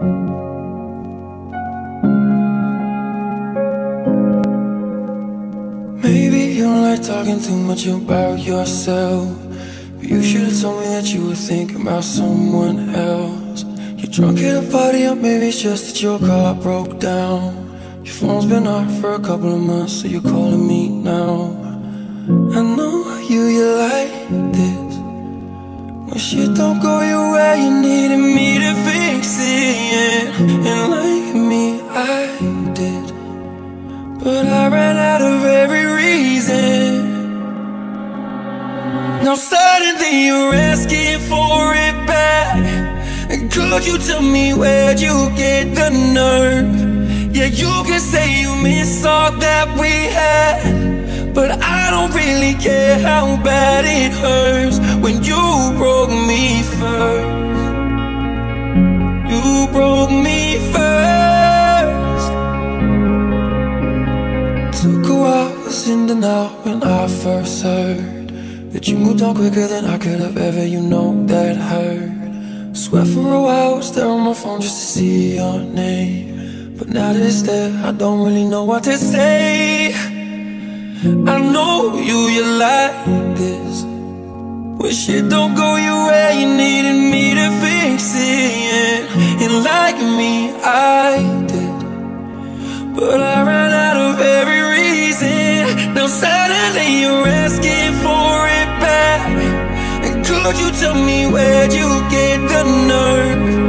Maybe you don't like talking too much about yourself. But you should've told me that you were thinking about someone else. You're drunk at a party, or maybe it's just that your car broke down. Your phone's been off for a couple of months, so you're calling me now. I know you, you like this. When shit don't go your way, you needed me. And like me, I did. But I ran out of every reason. Now suddenly you're asking for it back. And could you tell me where'd you get the nerve? Yeah, you can say you miss all that we had. But I don't really care how bad it hurts when you broke was in denial when I first heard that you moved on quicker than I could have ever. You know that hurt. Swear for a while, I was there on my phone just to see your name. But now that it's there, I don't really know what to say. I know you, you like this. When shit don't go your way, you needed me to fix it. And like me, I did. But I ran out Could you tell me where'd you get the nerve?